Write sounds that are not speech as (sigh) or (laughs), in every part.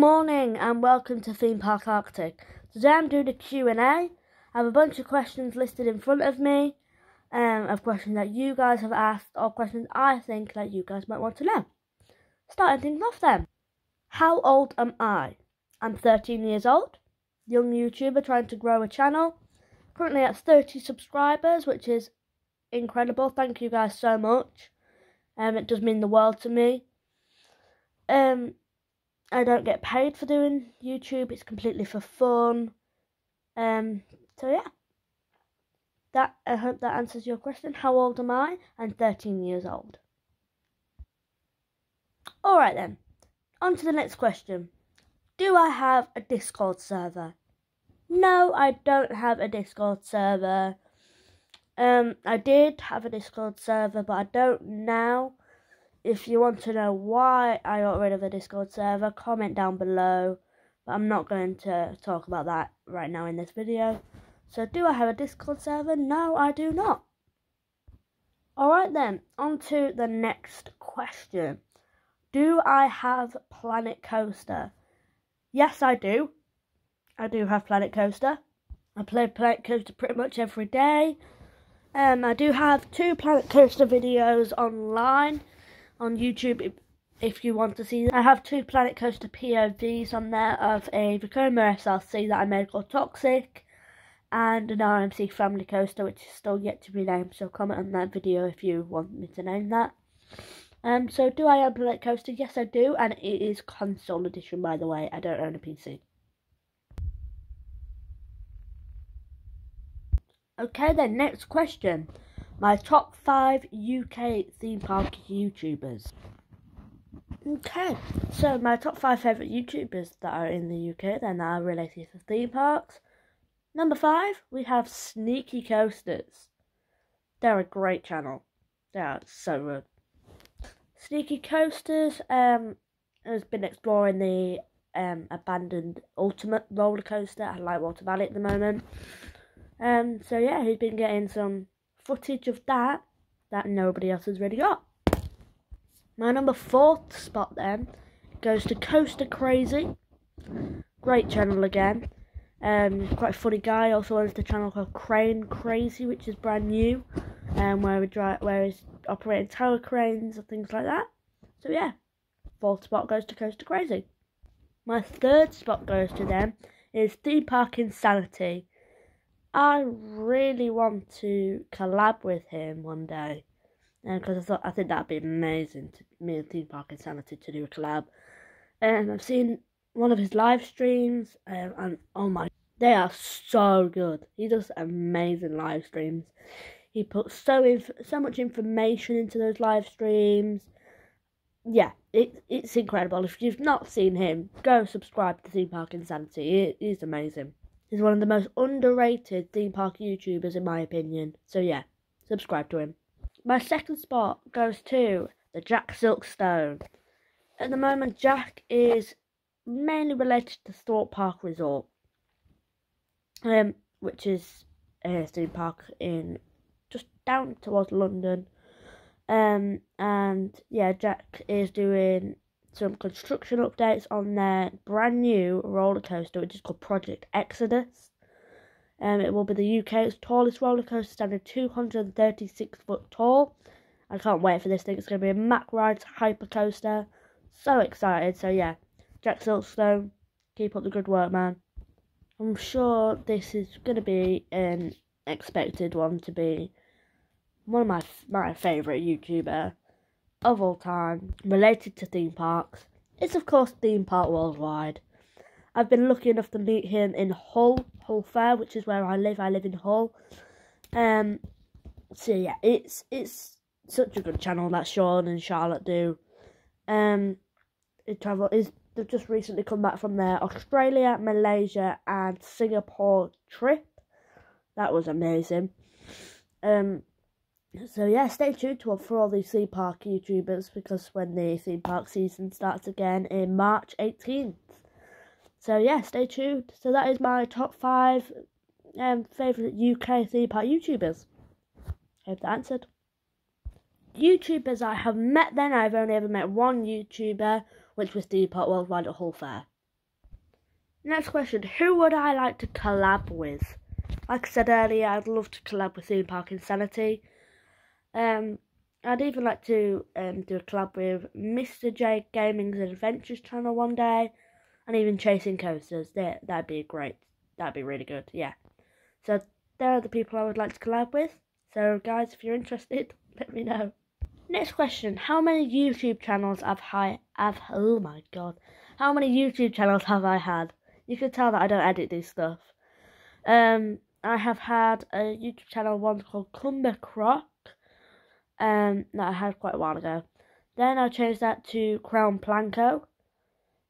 morning and welcome to Theme Park Arctic. Today I'm doing a Q&A. I have a bunch of questions listed in front of me um, of questions that you guys have asked or questions I think that you guys might want to know. Starting things off then. How old am I? I'm 13 years old, young YouTuber trying to grow a channel. Currently at 30 subscribers, which is incredible. Thank you guys so much. Um, it does mean the world to me. Um, I don't get paid for doing YouTube. It's completely for fun. Um, so yeah. That I hope that answers your question. How old am I? I'm 13 years old. All right then. On to the next question. Do I have a Discord server? No, I don't have a Discord server. Um, I did have a Discord server, but I don't now. If you want to know why I got rid of the Discord server, comment down below. But I'm not going to talk about that right now in this video. So do I have a Discord server? No, I do not. Alright then, on to the next question. Do I have Planet Coaster? Yes, I do. I do have Planet Coaster. I play Planet Coaster pretty much every day. Um, I do have two Planet Coaster videos online on YouTube if you want to see them. I have two Planet Coaster POVs on there of a Vekoma SLC that I made called Toxic and an RMC Family Coaster which is still yet to be named so comment on that video if you want me to name that. Um, so do I own Planet Coaster? Yes I do and it is console edition by the way, I don't own a PC. Okay then, next question. My top 5 UK theme park YouTubers. Okay, so my top 5 favourite YouTubers that are in the UK then are related to theme parks. Number 5, we have Sneaky Coasters. They're a great channel. They are so good. Sneaky Coasters um, has been exploring the um, abandoned Ultimate roller coaster at Lightwater Valley at the moment. Um, so yeah, he's been getting some footage of that that nobody else has really got. My number fourth spot then goes to Coaster Crazy. Great channel again. Um, quite a funny guy. Also owns the channel called Crane Crazy, which is brand new. Um, where we drive, where he's operating tower cranes and things like that. So yeah, fourth spot goes to Coaster Crazy. My third spot goes to them is Theme Park Insanity. I really want to collab with him one day. Because I thought I think that'd be amazing to me and Theme Park Insanity to do a collab. And I've seen one of his live streams um, and oh my they are so good. He does amazing live streams. He puts so inf- so much information into those live streams. Yeah, it, it's incredible. If you've not seen him, go subscribe to Theme Park Insanity. It is amazing. He's one of the most underrated theme park YouTubers in my opinion. So yeah, subscribe to him. My second spot goes to the Jack Silkstone. At the moment, Jack is mainly related to Thorpe Park Resort, um, which is a theme park in just down towards London. Um, and yeah, Jack is doing some construction updates on their brand new roller coaster, which is called Project Exodus. Um, it will be the UK's tallest roller coaster, standing 236 foot tall. I can't wait for this thing. It's going to be a Mack Rides hyper coaster. So excited. So yeah, Jack Silkstone, keep up the good work, man. I'm sure this is going to be an expected one to be one of my my favourite YouTuber of all time related to theme parks is, of course, Theme Park Worldwide. I've been lucky enough to meet him in Hull, Hull Fair, which is where I live. I live in Hull. Um, so yeah, it's it's such a good channel that Sean and Charlotte do. Um, travel is they've just recently come back from their Australia, Malaysia, and Singapore trip. That was amazing. Um, so yeah, stay tuned to for all these theme park YouTubers because when the theme park season starts again in March 18th. So yeah, stay tuned. So that is my top five um favourite UK theme park YouTubers. Hope that answered. YouTubers I have met then, I've only ever met one YouTuber, which was Theme Park Worldwide at Hull Fair. Next question Who would I like to collab with? Like I said earlier, I'd love to collab with Theme Park Insanity. Um, I'd even like to um, do a collab with Mr. J Gaming's Adventures channel one day, and even Chasing Coasters. That that'd be great. That'd be really good. Yeah. So there are the people I would like to collab with. So guys, if you're interested, (laughs) let me know. Next question: How many YouTube channels have I have? Oh my god! How many YouTube channels have I had? You can tell that I don't edit this stuff. Um, I have had a YouTube channel once called Cumber Croc um, that I had quite a while ago. Then I changed that to Crown Planko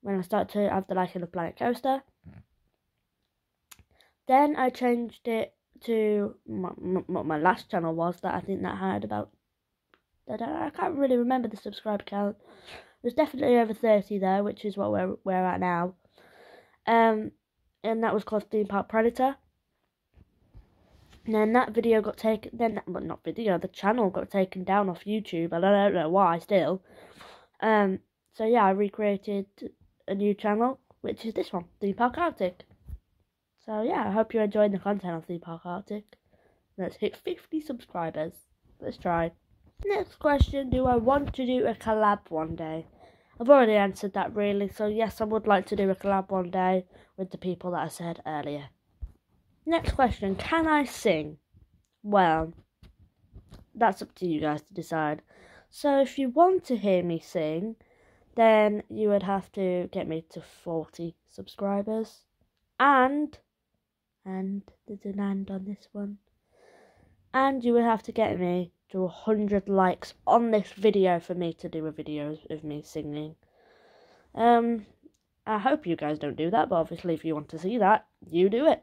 when I started to have the liking of Planet Coaster. Then I changed it to what my last channel was that I think that had about I, don't, I can't really remember the subscriber count. It was definitely over 30 there, which is what we're, we're at now. Um, and that was called Theme Park Predator. And then that video got taken, then, that, well, not video, the channel got taken down off YouTube, and I don't know why still. Um, so yeah, I recreated a new channel, which is this one, Theme Park Arctic. So yeah, I hope you're enjoying the content of Theme Park Arctic. Let's hit 50 subscribers. Let's try. Next question, do I want to do a collab one day? I've already answered that really, so yes, I would like to do a collab one day with the people that I said earlier. Next question Can I sing? Well, that's up to you guys to decide. So, if you want to hear me sing, then you would have to get me to 40 subscribers. And, and there's an and on this one. And you would have to get me to 100 likes on this video for me to do a video of me singing. Um, I hope you guys don't do that, but obviously, if you want to see that, you do it.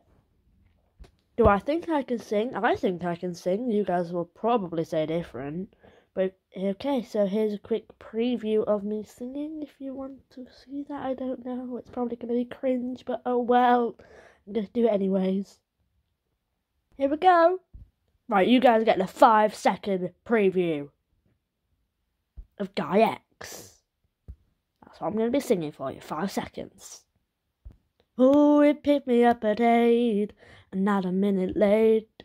Do I think I can sing? I think I can sing. You guys will probably say different. But okay, so here's a quick preview of me singing. If you want to see that, I don't know. It's probably going to be cringe, but oh well. I'm going to do it anyways. Here we go. Right, you guys get the five second preview of Guy X. That's what I'm going to be singing for you. Five seconds. Oh, it picked me up at eight and not a minute late.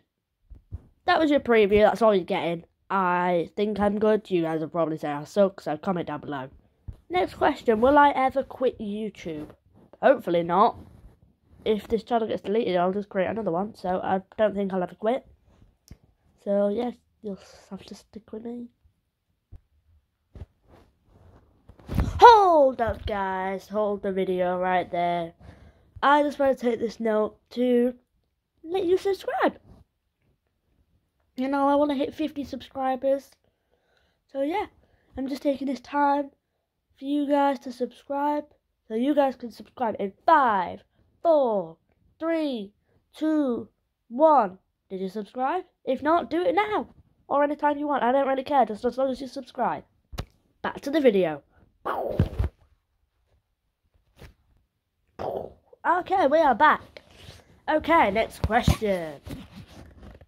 That was your preview, that's all you're getting. I think I'm good. You guys will probably say I suck, so comment down below. Next question Will I ever quit YouTube? Hopefully not. If this channel gets deleted, I'll just create another one, so I don't think I'll ever quit. So, yes, you'll have to stick with me. Hold up, guys. Hold the video right there. I just want to take this note to let you subscribe. You know, I want to hit 50 subscribers. So, yeah, I'm just taking this time for you guys to subscribe. So, you guys can subscribe in five, four, three, two, one. Did you subscribe? If not, do it now. Or anytime you want. I don't really care, just as long as you subscribe. Back to the video. Okay, we are back. Okay, next question.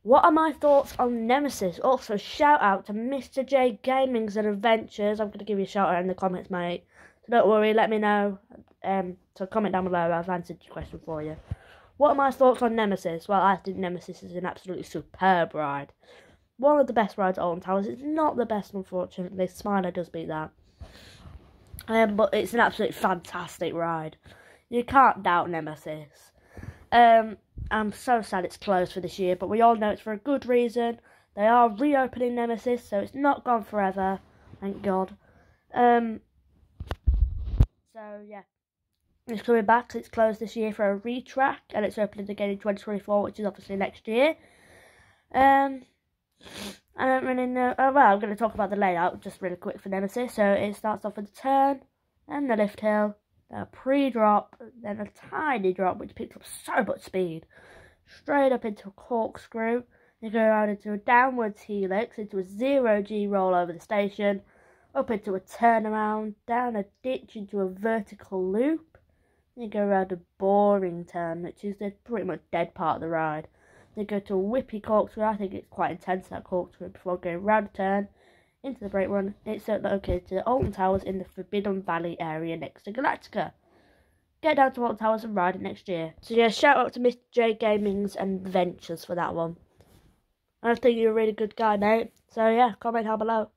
What are my thoughts on Nemesis? Also, shout out to Mr. J Gaming's and Adventures. I'm going to give you a shout out in the comments, mate. So don't worry, let me know. Um, so comment down below. I've answered your question for you. What are my thoughts on Nemesis? Well, I think Nemesis is an absolutely superb ride. One of the best rides at Alton Towers. It's not the best, unfortunately. Smiler does beat that. Um, but it's an absolutely fantastic ride. You can't doubt Nemesis. Um, I'm so sad it's closed for this year, but we all know it's for a good reason. They are reopening Nemesis, so it's not gone forever. Thank God. Um, so yeah, it's coming back. It's closed this year for a retrack, and it's opening again in 2024, which is obviously next year. Um, I don't really know. Oh well, I'm going to talk about the layout just really quick for Nemesis. So it starts off with a turn, and the lift hill, a pre-drop, then a tiny drop which picks up so much speed, straight up into a corkscrew, then go around into a downwards helix, into a zero G roll over the station, up into a turnaround, down a ditch into a vertical loop, then go around a boring turn, which is the pretty much dead part of the ride. Then go to a whippy corkscrew, I think it's quite intense that corkscrew before going round a turn, into the brake run. It's located at Alton Towers in the Forbidden Valley area next to Galactica. get down to Alton Towers and ride it next year. So yeah, shout out to Mr. J Gaming's and Ventures for that one. I think you're a really good guy, mate. So yeah, comment down below.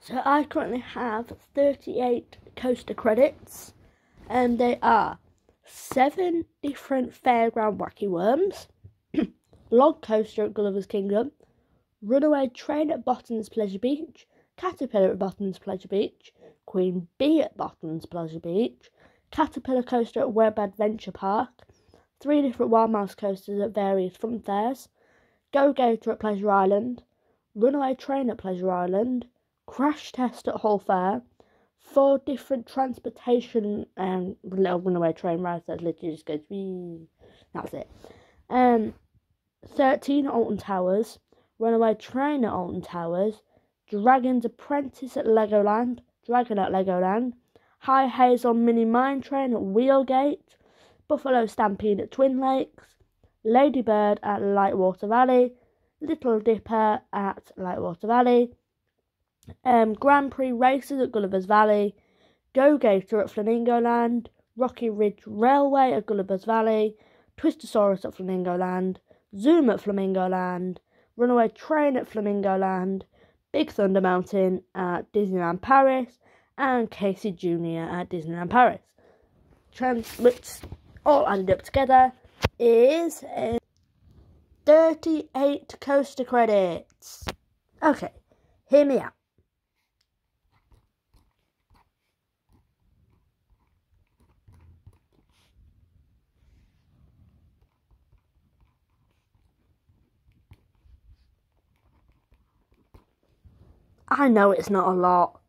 So I currently have 38 coaster credits, and they are seven different fairground wacky worms, (clears throat) log coaster at Gulliver's Kingdom, runaway train at Botton's Pleasure Beach, caterpillar at Botton's Pleasure Beach, Queen Bee at Botton's Pleasure Beach, caterpillar coaster at Web Adventure Park, three different Wild Mouse coasters at various fun fairs, Go Gator at Pleasure Island, runaway train at Pleasure Island, crash test at Hull Fair, four different transportation um little runaway train rides that literally just goes wee. That's it. Um, thirteen Alton Towers, runaway train at Alton Towers, Dragon's Apprentice at Legoland, Dragon at Legoland, High Hazel Mini Mine Train at Wheelgate, Buffalo Stampede at Twin Lakes, Ladybird at Lightwater Valley, Little Dipper at Lightwater Valley, um, Grand Prix races at Gulliver's Valley, Go Gator at Flamingo Land, Rocky Ridge Railway at Gulliver's Valley, Twistosaurus at Flamingo Land, Zoom at Flamingo Land, Runaway Train at Flamingo Land, Big Thunder Mountain at Disneyland Paris, and Casey Jr. at Disneyland Paris. Trans- which all added up together is 38 coaster credits. Okay, hear me out. I know it's not a lot.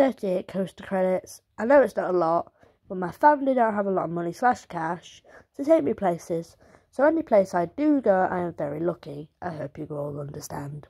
Thirty-eight coaster credits. I know it's not a lot, but my family don't have a lot of money slash cash to take me places. So any place I do go, I am very lucky. I hope you all understand.